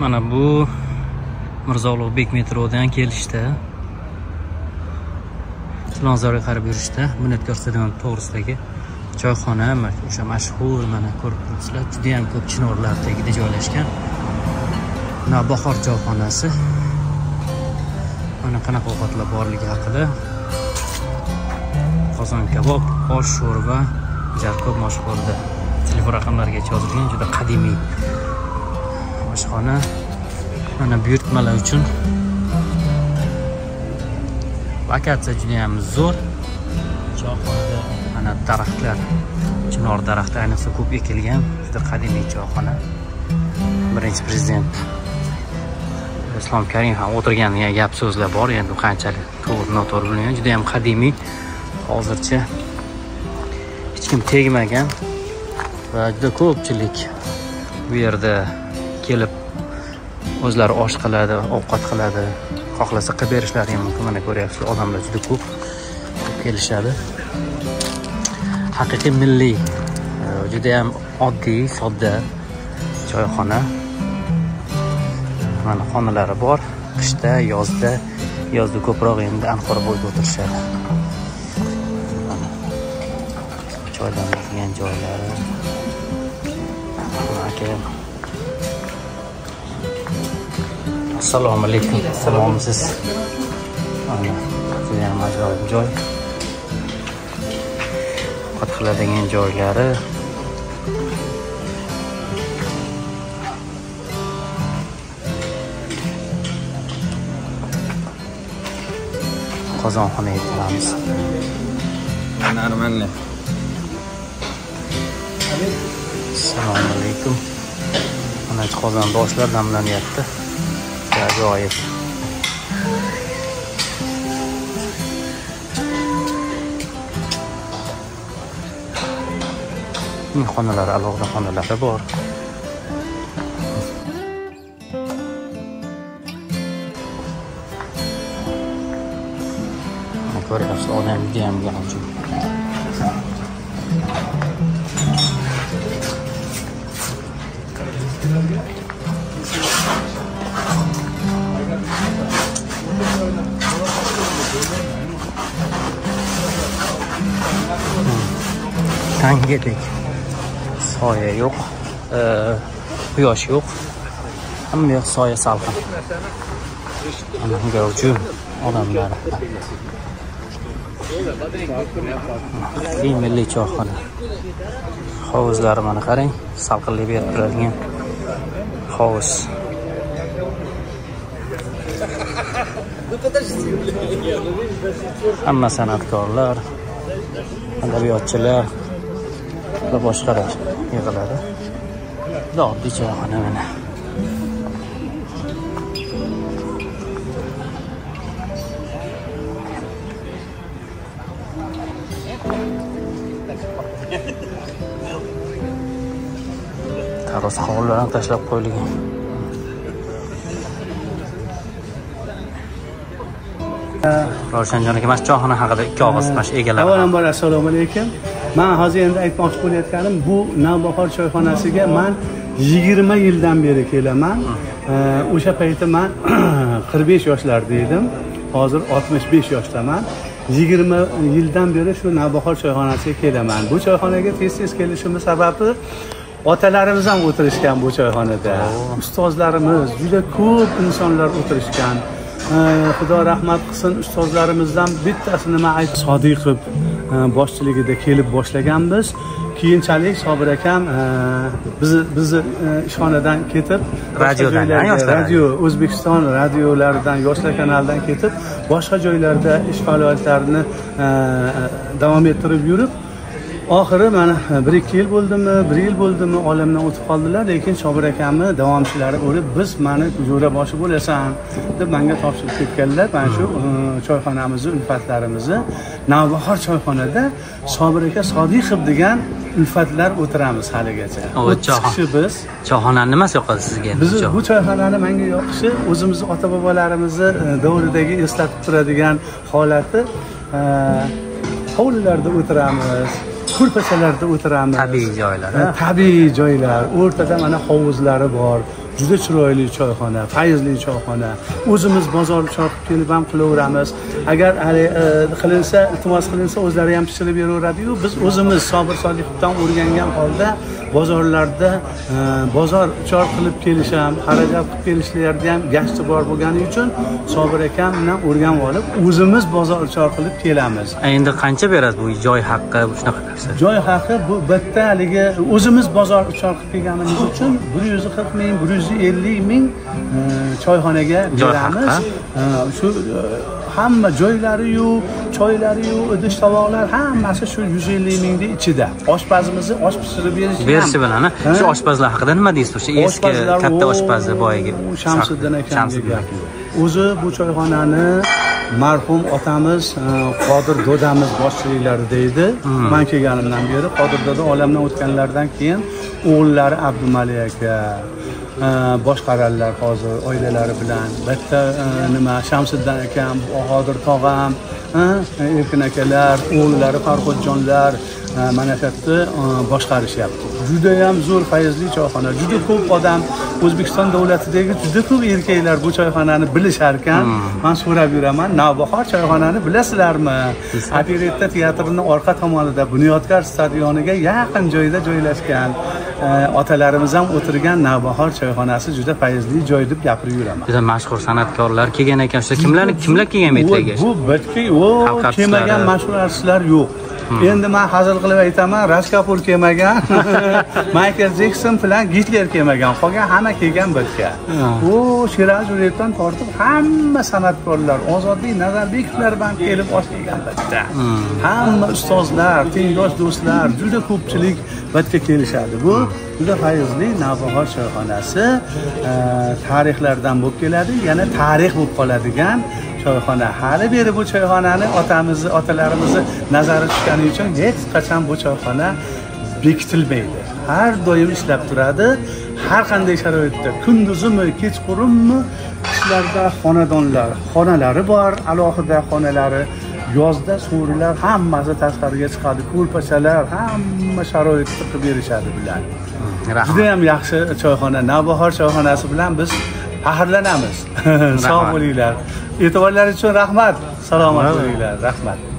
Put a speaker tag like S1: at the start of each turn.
S1: mana bu mirzo ulug'bek metrodan kelishda chilonzorga qarab yurishda bunyodkor stadioni to'g'risidagi choyxona o'sha mashhur mana ko'rib turibsizlar judayam ko'p chinorlar tagida joylashgan navbahor choyxonasi. Mana qanaqa ovqatlar borligi haqida qozon kabob osh sho'rva jarkob mashhurda telefon raqamlarigacha yozilgan juda qadimiy oshxona. Mana buyurtmalar uchun. Lokatsiya judayam zo'r. Choyxonada mana daraxtlar chinor daraxti ayniqsa ko'p ekilgan. Juda qadimiy choyxona. Birinchi prezident islom karimov ham o'tirgan gap so'zlar bor. Endi qanchalik to'g'ri noto'g'ri bilmayman. Juda yam qadimiy. Hozircha hech kim tegmagan va juda ko'pchilik bu yerda kelib o'zlari osh qiladi ovqat qiladi. Xohlasa qilib berishlari ham mumkin. Mana ko'ryapsizlar odamlar juda ko'p kelishadi. Haqiqiy milliy eh, judayam oddiy sodda choyxona. Mana xonalari bor. Qishda yozda yozda ko'proq endi anhor bo'yida o'tirishadi. Choy damlaydigan joylari. Aka. Assalomu alaykum. Salomsiz mana judayam ajoyib joy. Ovqat qiladigan joylari qozonxonaga kiramiz
S2: Normalnie.
S1: assalomu alaykum. Mana qozonda oshlar damlanyapti ajoyib xonalari alohida xonalari bor Mana ko'ryapsiz odam judayam gavjum tangedek soya yo'q e, quyosh yo'q. Hamma yoq soya salqin. Ana gavjum odamlar. Milliy choyxona. Hovuzlari mana qarang salqinlik berib turadigan hovuz. Hamma san'atkorlar adabiyotchilar. Va boshqalar yig'iladi. Juda oddiy choyxona mana. Taroz hovlilar ham tashlab qo'yilgan. Ravshanjon aka mana shu choyxona haqida ikki og'iz mana shu egalari
S3: avvalambor assalomu alaykum. Man hozir endi aytmoqchi bo'layotganim bu navbahor choyxonasiga man yigirma yildan beri kelaman. O'sha payti man qirq besh yoshlarda edim hozir oltmish besh yoshdaman. Yigirma yildan beri shu navbahor choyxonasiga kelaman. Bu choyxonaga tez tez kelishimiz sababi otalarimiz ham o'tirishgan bu choyxonada. Ustozlarimiz juda ko'p insonlar o'tirishgan. Xudo rahmat qilsin ustozlarimizdan bittasini man ayt sodiqov boshchiligida kelib boshlaganmiz. Keyinchalik sobir akam e, bizni bizni e, ishxonadan ketib
S1: Radiodan,
S3: radio o'zbekiston radiolaridan yoshlar kanalidan ketib boshqa joylarda ish faoliyatlarini e, davom ettirib yurib oxiri mana bir ikki yil bo'ldimi bir yil bo'ldimi olamdan o'tib qoldilar lekin shobir akamni davomchilari o'rib biz mani jo'raboshi bo'lasan deb manga topshirib ketganlar. Mana shu e, choyxonamizni ulfatlarimizni. Navbahor choyxonada sobir aka sodiqov degan ulfatlar o'tiramiz haligacha. O'ttiz kishi biz.
S1: choyxonani nimasi yoqadi sizga?
S3: Bizni
S1: choy-
S3: bu choyxonani menga yoqishi o'zimizni ota bobolarimizni e, davridagi eslatib turadigan holati e, hovlilarda o'tiramiz ko'rpachalarda o'tiramiz.
S1: Tabiiy joylar,
S3: tabiiy joylar. O'rtada mana hovuzlari bor. Juda chiroyli choyxona fayzli choyxona. O'zimiz bozor chopib kelib ham qilaveramiz. Agar e, qilinsa iltimos qilinsa o'zlari ham pishirib beraveradiyu biz o'zimiz sobir solihovdan o'rgangan holda bozorlarda e, bozor uchor qilib kelish ham xarajat qilib kelishlarida ham gashti bor bo'lgani uchun sobir akam bilan o'rganib olib o'zimiz bozor uchor qilib kelamiz.
S1: Endi qancha berasiz bu joy haqqi shunaqa narsa
S3: joy haqi bu bitta haligi o'zimiz bozor uchor qilib kelganimiz uchun bir yuz qirq ming bir yuz ellik ming e, choyxonaga beramiz. shu e, hamma joylariyu choylariyu idish tovoqlar hammasi shu yuz ellik mingni ichida. Oshpazimizni osh pishirib berishi
S1: berishi bilan shu oshpazlar haqida nima deysiz? O'sha eski katta
S3: o,
S1: oshpazi boyagi
S3: Shamsiddin akamga o'zi bu choyxonani marhum otamiz e, qodir dodamiz boshchiliklarida edi
S1: Hmm.
S3: man kelganimdan beri qodir doda olamdan o'tganlaridan keyin o'g'illari abdumalik aka boshqaradilar hozir oilalari bilan bitta nima shamsiddin akam bahodir tog'am erkin akalar o'g'illari farhodjonlar mana shu yerda e, boshqarishyapti. Judayam zo'r fayzli choyxona. Juda ko'p odam o'zbekiston davlatidagi juda ko'p erkaklar bu choyxonani bilishar ekan man so'rab yuraman navbahor choyxonani bilasizlarmi? Operetta teatrini orqa tomonida bunyodkor stadioniga yaqin joyda joylashgan e, otalarimiz ham o'tirgan navbahor choyxonasi juda fayzli joy deb gapirib yuraman.
S1: Juda mashhur san'atkorlar kelgan ekan. Kimlar kimlar kelgan
S3: bu bitki o
S1: Xalq artistlari.
S3: kelmagan mashhur artistlar yo'q endi man hazil qilib aytaman raj kapur kelmagan maykl jekson bilan gitler kelmagan qolgan hamma kelgan bitga u sherali jo'rayevdan tortib hamma san'atkorlar ozodbek nazarbekovlar ham kelib osh yegan bitda hamma ustozlar tengdosh do'stlar juda ko'pchilik bitga kelishadi. Bu juda fayzli navbahor choyxonasi e, tarixlardan bo'lib keladi yana tarix bo'lib qoladigan choyxona. Hali beri bu choyxonani otamizni otalarimizni nazari tushgani uchun hech qachon bu choyxona bekitilmaydi. Har doim ishlab turadi har qanday sharoitda. Kunduzimi kechqurunmi? Ishlarda xonadonlar xonalari bor. Alohida xonalari yozda so'rilar hammasi tashqariga chiqadi. Ko'rpachalar hamma sharoitni qilib berishadi bular.
S1: Rahmat.
S3: Juda yam yaxshi choyxona navbahor choyxonasi bilan biz faxrlanamiz. Sog' bo'linglar e'tiborlaringiz uchun rahmat. Salomat bo'linglar rahmat